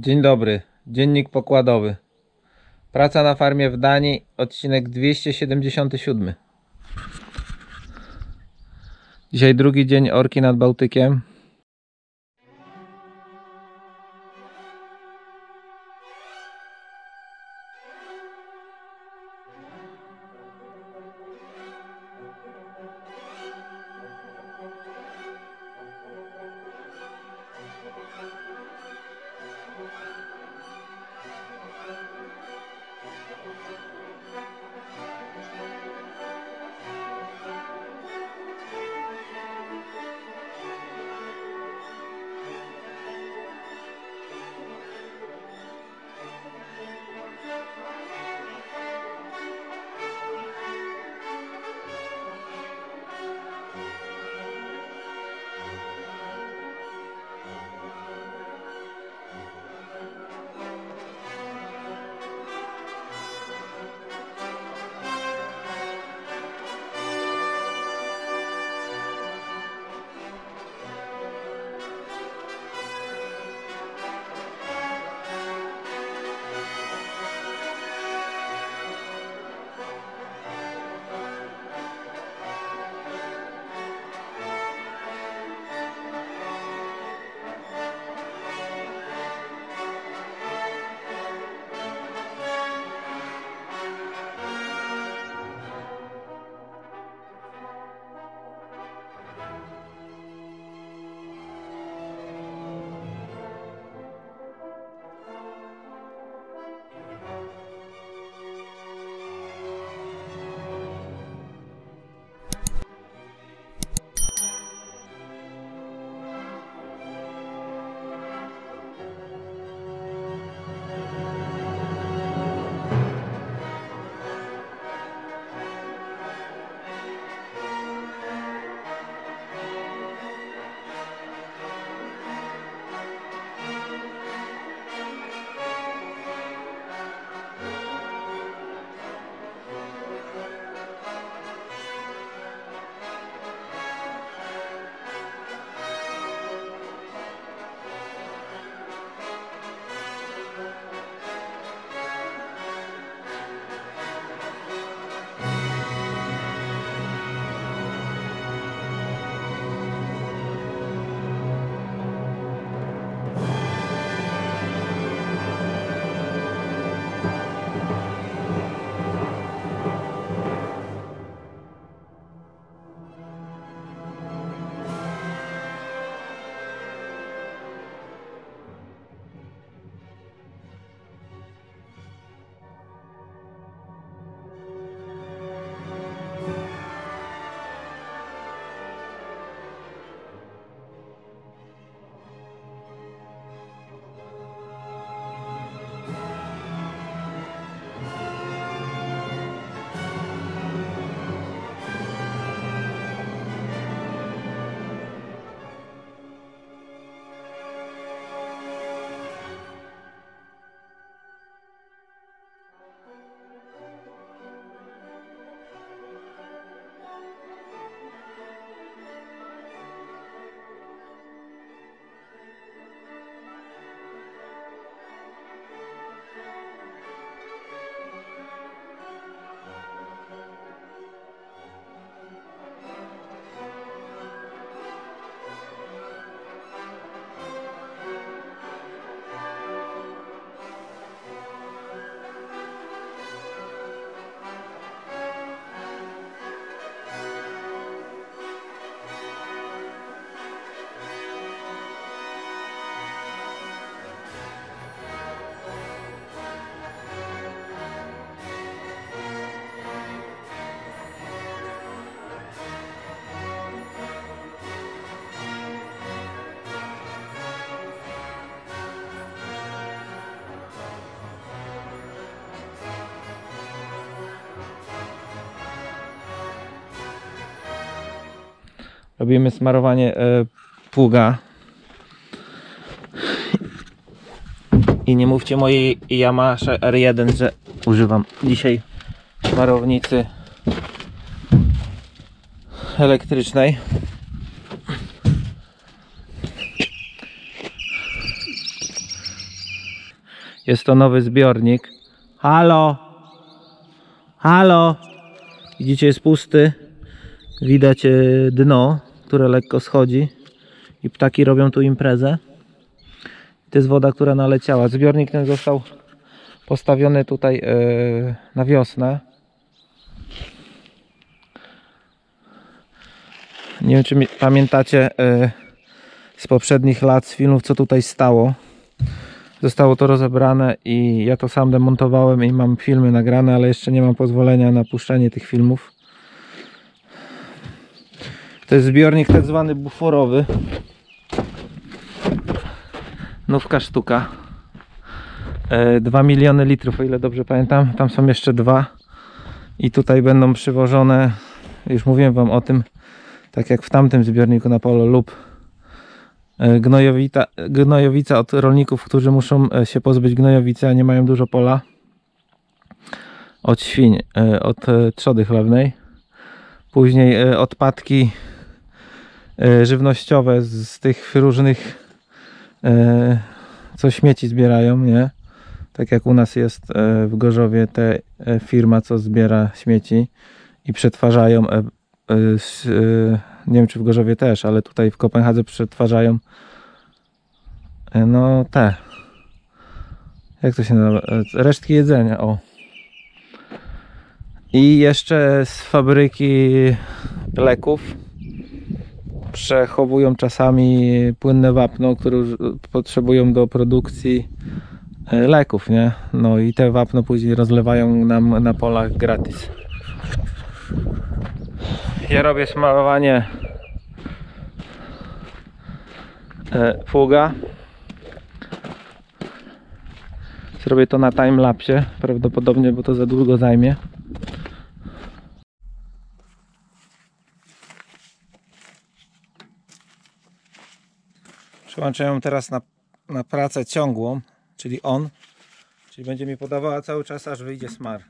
Dzień dobry, dziennik pokładowy. Praca na farmie w Danii, odcinek 277. Dzisiaj drugi dzień orki nad Bałtykiem. Robimy smarowanie e, pługa. I nie mówcie mojej Yamaha R1, że używam dzisiaj smarownicy elektrycznej. Jest to nowy zbiornik. Halo! Halo! Widzicie, jest pusty. Widać e, dno, które lekko schodzi. I ptaki robią tu imprezę. To jest woda, która naleciała. Zbiornik ten został postawiony tutaj e, na wiosnę. Nie wiem, czy mi- pamiętacie e, z poprzednich lat, z filmów, co tutaj stało. Zostało to rozebrane i ja to sam demontowałem i mam filmy nagrane, ale jeszcze nie mam pozwolenia na puszczenie tych filmów. To jest zbiornik tak zwany buforowy. Nówka sztuka. 2 miliony litrów, o ile dobrze pamiętam. Tam są jeszcze dwa. I tutaj będą przywożone, już mówiłem Wam o tym, tak jak w tamtym zbiorniku na polo lub e, gnojowita, gnojowica od rolników, którzy muszą e, się pozbyć gnojowicy, a nie mają dużo pola. Od świń, e, od e, trzody chlewnej. Później e, odpadki e, żywnościowe z, tych różnych e, co śmieci zbierają, nie? Tak jak u nas jest e, w Gorzowie te e, firma, co zbiera śmieci i przetwarzają e, e, e, nie wiem czy w Gorzowie też, ale tutaj w Kopenhadze przetwarzają e, no te jak to się nazywa? E, Resztki jedzenia, o. I jeszcze z fabryki leków przechowują czasami płynne wapno, które potrzebują do produkcji e, leków, nie? No i te wapno później rozlewają nam na polach gratis. Ja robię smarowanie e, pługa. Zrobię to na timelapsie prawdopodobnie, bo to za długo zajmie. Przełączę ją teraz na, na pracę ciągłą, czyli on. Czyli będzie mi podawała cały czas, aż wyjdzie smar.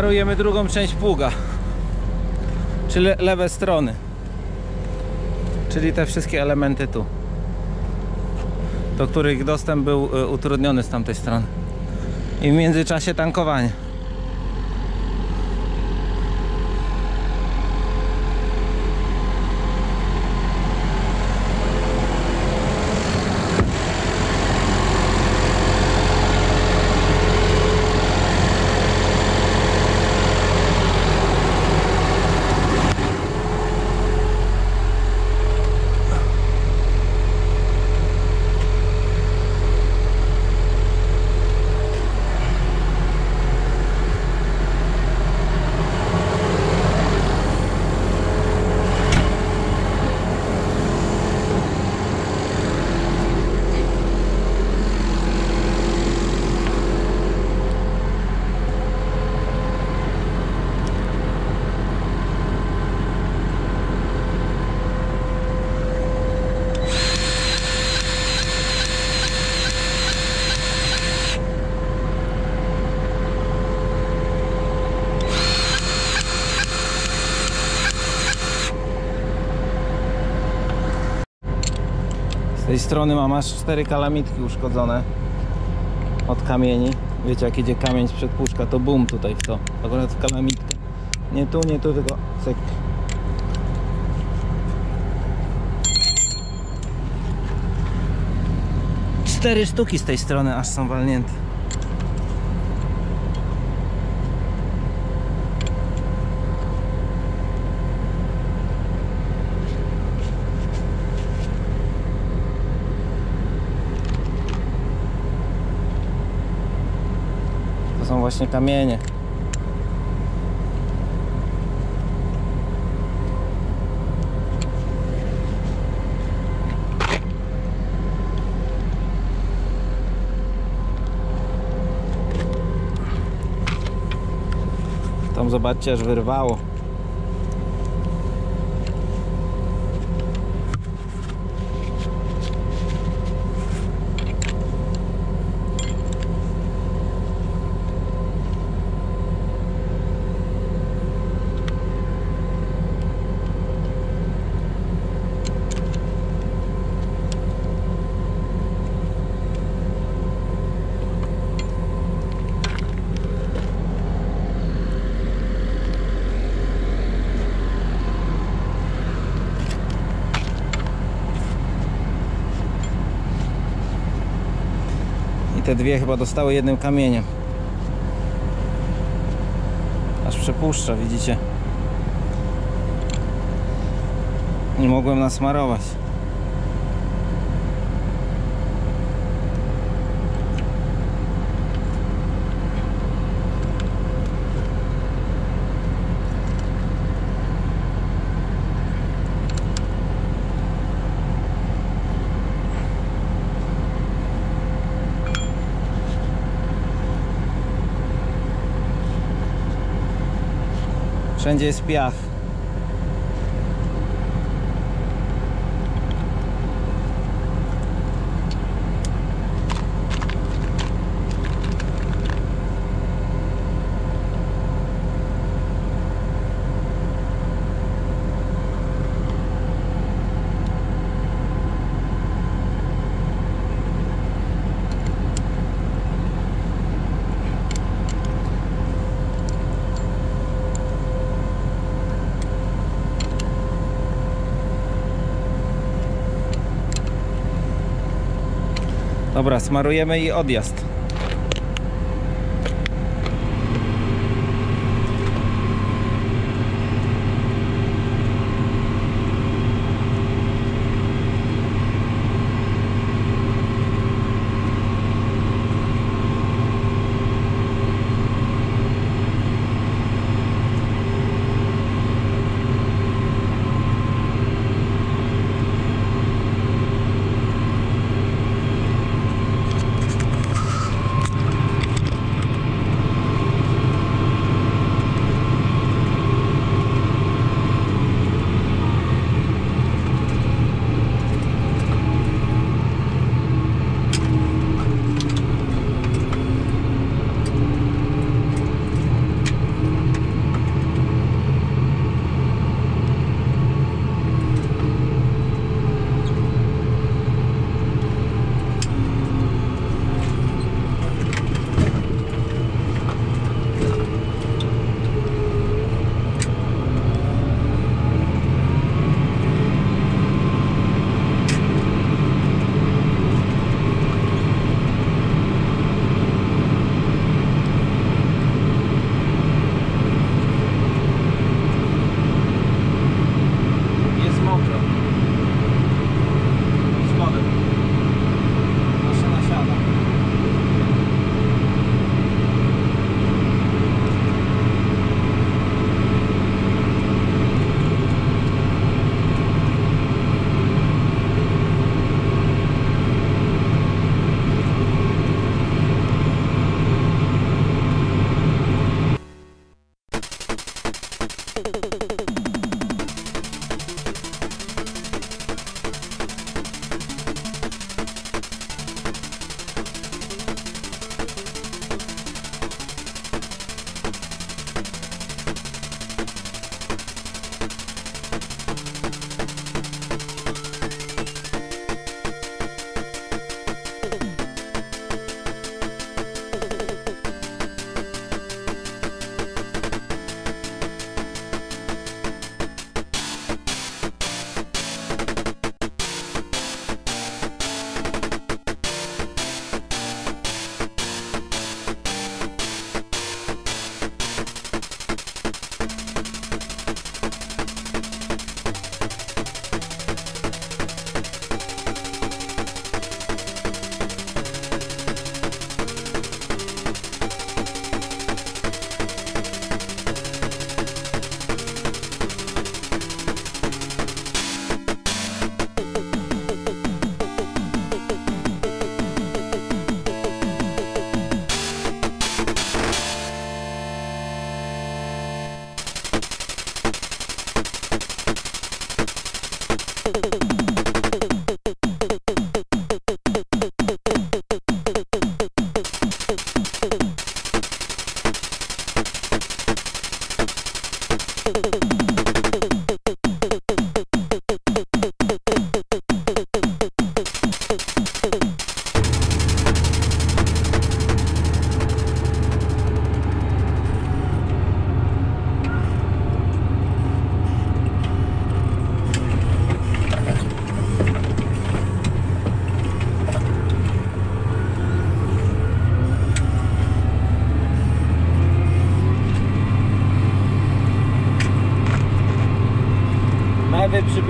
Smarujemy drugą część pługa. Czyli le lewe strony. Czyli te wszystkie elementy tu. Do których dostęp był y, utrudniony z tamtej strony. I w międzyczasie tankowanie. Strony mam aż cztery kalamitki uszkodzone od kamieni. Wiecie, jak idzie kamień sprzed puszka, to bum tutaj w to. Akurat w kalamitkę. Nie tu, nie tu, tylko cyk. Cztery sztuki z tej strony aż są walnięte. To są właśnie kamienie. Tam zobaczcie, aż wyrwało. Te dwie chyba dostały jednym kamieniem. Aż przepuszcza, widzicie? Nie mogłem nasmarować. Wszędzie jest piach. Dobra, smarujemy i odjazd.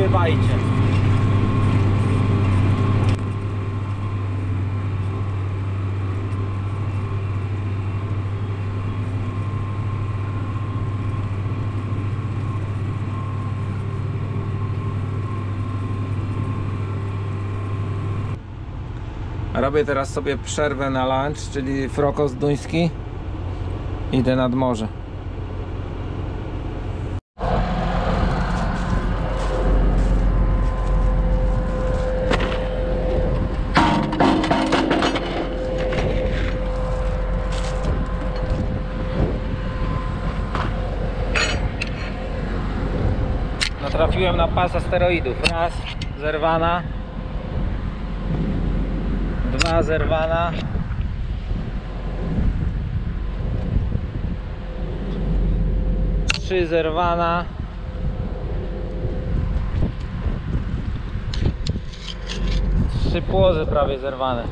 Mewy przybywajcie. Robię teraz sobie przerwę na lunch, czyli frokos duński. Idę nad morze. Natrafiłem na pas asteroidów. Raz zerwana. Dwa zerwana. Trzy zerwana. Trzy płozy prawie zerwane.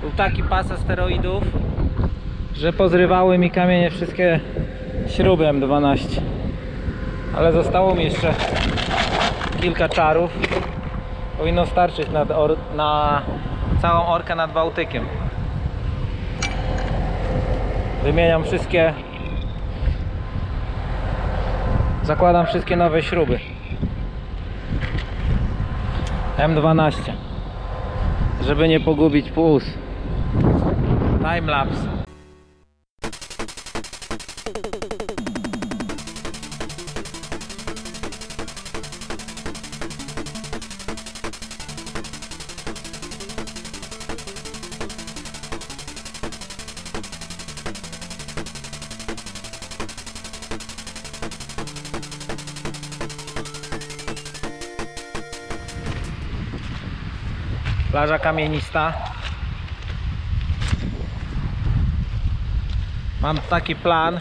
Był taki pas asteroidów, że pozrywały mi kamienie wszystkie śruby M12 ale zostało mi jeszcze kilka czarów. Powinno starczyć or na całą orkę nad Bałtykiem. Wymieniam wszystkie zakładam wszystkie nowe śruby. M12 żeby nie pogubić płuc. Timelapse plaża kamienista. Mam taki plan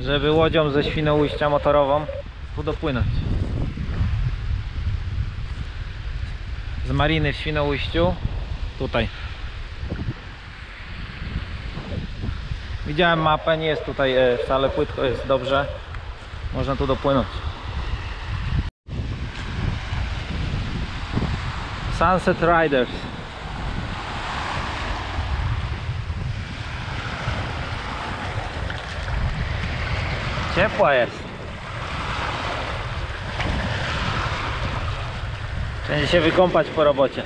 żeby łodzią ze Świnoujścia motorową tu dopłynąć z mariny w Świnoujściu tutaj. Widziałem mapę, nie jest tutaj e, wcale płytko, jest dobrze. Można tu dopłynąć Sunset Riders. Ciepła jest. Będzie się wykąpać po robocie.